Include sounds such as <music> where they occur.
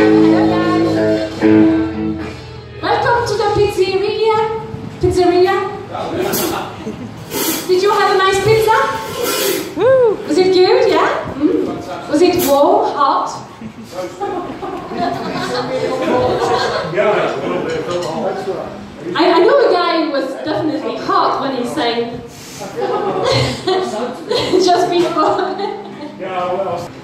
Welcome to the pizzeria. Pizzeria. Did you have a nice pizza? Was it good? Yeah. Mm. Was it warm, hot? I, I know a guy who was definitely hot when he sang <laughs> just before. Yeah.